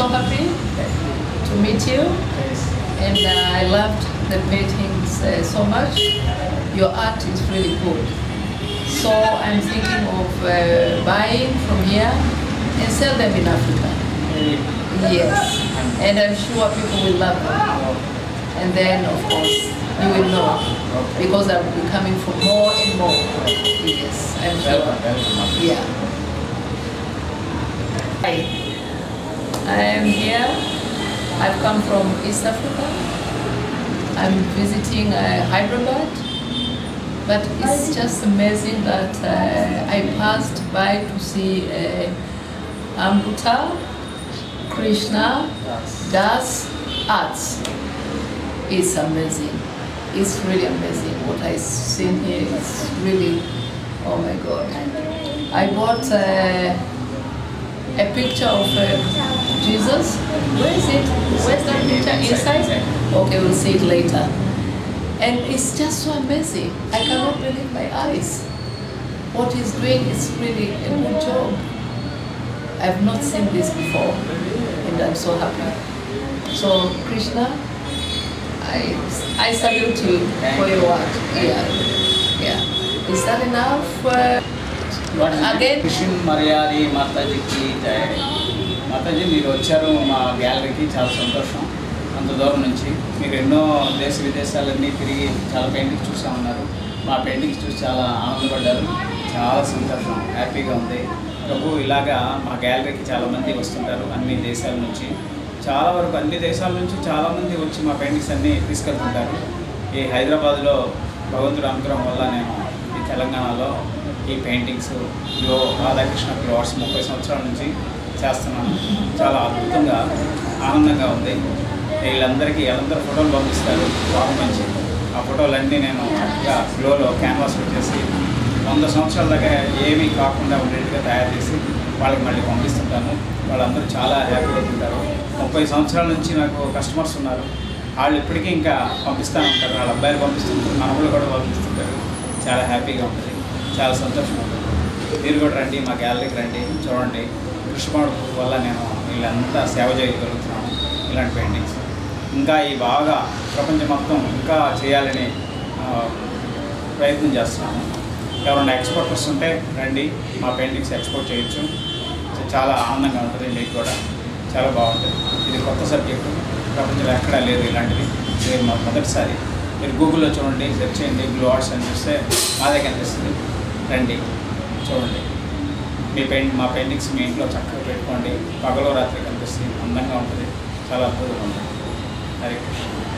so happy to meet you. And uh, I loved the meetings uh, so much. Your art is really good. So I'm thinking of uh, buying from here and sell them in Africa. Yes. And I'm sure people will love them. And then, of course, you will know. Because I will be coming for more and more. Yes, I'm sure. Yeah. Hi. I am here. I've come from East Africa. I'm visiting uh, Hyderabad, but it's just amazing that uh, I passed by to see uh, Ambuta Krishna Das Arts. It's amazing. It's really amazing. What I've seen here is really, oh my God. I bought uh, a picture of uh, Jesus. Where is it? Where's that picture? Inside? Okay, we'll see it later. And it's just so amazing. I cannot believe my eyes. What he's doing is really a good job. I've not seen this before, and I'm so happy. So, Krishna, I, I salute you for your work. Yeah, yeah. Is that enough? Uh, Again? Krishna మర్యాది మాతాజీకి జయ. మాతాజీ మీరు వచ్చారు మా గ్యాలరీకి చాలా సంతోషం. అంత దూరం నుంచి. మీరు ఎన్నో దేశ విదేశాలన్నీ తిరిగి చాలా పెయింటింగ్స్ చూసా ఉన్నారు. మా పెయింటింగ్స్ చూసి చాలా ఆనందపడ్డారు. చాలా సంతోషం. హ్యాపీగా ఉంది. ప్రభు ఇలాగా మా గ్యాలరీకి చాలామంది వస్తుంటారు అన్ని దేశాల నుంచి. చాలా వరకు అన్ని దేశాల నుంచి చాలామంది వచ్చి మా పెయింటింగ్స్ అన్నీ తీసుకెళ్తుంటారు. ఈ హైదరాబాద్లో భగవంతుడు అనుగ్రహం వల్ల నేను తెలంగాణలో ఈ పెయింటింగ్స్లో రాధాకృష్ణ ఫ్లవర్స్ ముప్పై సంవత్సరాల నుంచి చేస్తున్నాను. చాలా అద్భుతంగా ఆనందంగా ఉంది. వీళ్ళందరికీ వీళ్ళందరూ ఫోటోలు పంపిస్తారు. బాగా మంచి. ఆ ఫోటోలన్నీ నేను చక్కగా గ్లోలో క్యాన్వాస్ వచ్చేసి వంద సంవత్సరాల దాకా ఏమీ కాకుండా ఉండేట్టుగా తయారు చేసి వాళ్ళకి మళ్ళీ పంపిస్తుంటాను. వాళ్ళందరూ చాలా హ్యాపీగా ఉంటారు. ముప్పై సంవత్సరాల నుంచి నాకు కస్టమర్స్ ఉన్నారు. వాళ్ళు ఇప్పటికీ ఇంకా పంపిస్తూ ఉంటారు వాళ్ళ అబ్బాయిలు పంపిస్తుంటారు. మనవలు కూడా పంపిస్తుంటారు. చాలా హ్యాపీగా ఉంటుంది. చాలా సంతోషంగా ఉంటుంది. మీరు కూడా రండి మా గ్యాలరీకి రండి చూడండి. కృష్ణమాడు వల్ల నేను వీళ్ళంతా సేవ చేయగలుగుతున్నాను ఇలాంటి పెయింటింగ్స్ ఇంకా ఈ బాగా ప్రపంచం మొత్తం ఇంకా చేయాలని ప్రయత్నం చేస్తున్నాను. ఎవరైనా ఎక్స్పోర్టర్స్ ఉంటే రండి మా పెయింటింగ్స్ ఎక్స్పోర్ట్ చేయొచ్చు. చాలా ఆనందంగా ఉంటుంది మీకు కూడా. చాలా బాగుంటుంది. ఇది కొత్త సబ్జెక్టు ప్రపంచంలో ఎక్కడా లేదు ఇలాంటిది. ఇది మా మొదటిసారి మీరు గూగుల్లో చూడండి సెర్చ్ చేయండి బ్లూ ఆర్ట్స్ అని చూస్తే మాదే కనిపిస్తుంది. రండి చూడండి. మీ పెయింట్ మా పెయింటింగ్స్ మీ ఇంట్లో చక్కగా పెట్టుకోండి. పగలో రాత్రి కనిపిస్తుంది అందంగా ఉంటుంది. చాలా అద్భుతంగా ఉంటుంది. హరే కృష్ణ.